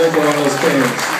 Muito bom, meus queridos.